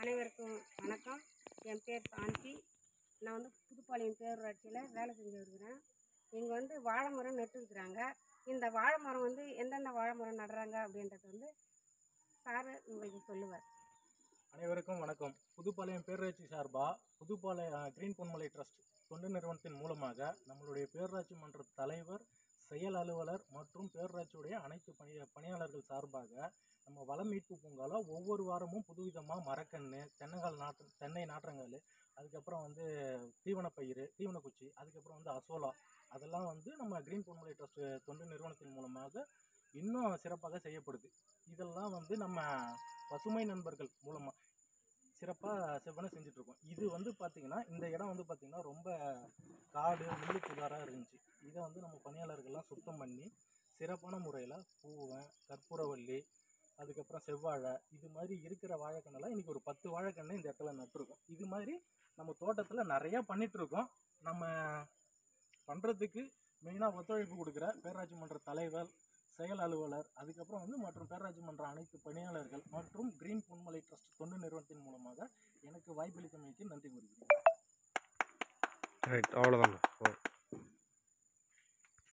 அனைவருக்கும் வணக்கம். என் பேர் சாந்தி. நான் வந்து புதுப்பாளையம் பேரூராட்சியில் வேலை செஞ்சு வருகிறேன். இங்கே வந்து வாழை மரம் நட்டுருக்குறாங்க. இந்த வாழை மரம் வந்து எந்தெந்த வாழை மரம் நடுறாங்க அப்படின்றது வந்து சார் உங்களுக்கு சொல்லுவார். அனைவருக்கும் வணக்கம். புதுப்பாளையம் பேரூராட்சி சார்பாக புதுப்பாளையம் கிரீன் பொன்மலை ட்ரஸ்ட் தொண்டு நிறுவனத்தின் மூலமாக நம்மளுடைய பேரூராட்சி மன்ற தலைவர் செயல் அலுவலர் மற்றும் பேரூராட்சியுடைய அனைத்து பணி பணியாளர்கள் சார்பாக நம்ம வள மீட்பு பூங்கால ஒவ்வொரு வாரமும் புதுவிதமாக மரக்கன்று தென்னங்கால் நாற்று தென்னை நாற்றங்கால் அதுக்கப்புறம் வந்து தீவனப்பயிர் தீவனக்குச்சி அதுக்கப்புறம் வந்து அசோலா அதெல்லாம் வந்து நம்ம கிரீன் பொன்மலை ட்ரஸ்ட் தொண்டு நிறுவனத்தின் மூலமாக இன்னும் சிறப்பாக செய்யப்படுது. இதெல்லாம் வந்து நம்ம பசுமை நண்பர்கள் மூலமாக சிறப்பாக செவ்வனை செஞ்சுட்ருக்கோம். இது வந்து பார்த்திங்கன்னா இந்த இடம் வந்து பார்த்திங்கன்னா ரொம்ப காடு முள்ளு புதாராக இருந்துச்சு. இதை வந்து நம்ம பணியாளர்கள்லாம் சுத்தம் பண்ணி சிறப்பான முறையில் பூவை கற்பூரவல்லி அதுக்கப்புறம் செவ்வாழை இது மாதிரி இருக்கிற வாழைக்கண்ணெல்லாம் இன்றைக்கி ஒரு பத்து வாழைக்கண்ணை இந்த இடத்துல நட்டுருக்கோம். இது மாதிரி நம்ம தோட்டத்தில் நிறையா பண்ணிகிட்ருக்கோம் நம்ம பண்ணுறதுக்கு மெயினாக ஒத்துழைப்பு கொடுக்குற பேராட்சி மன்ற தலைவர் செயல் அலுவலர் அதுக்கப்புறம் வந்து மற்றும் பேராட்சி மன்ற அனைத்து பணியாளர்கள் மற்றும் கிரீன் பொன்மலை ட்ரஸ்ட் தொண்டு நிறுவனத்தின் மூலமாக எனக்கு வாய்ப்பளித்தமைக்கு நன்றி கூறுகிறேன். ரைட் அவ்வளோதாங்க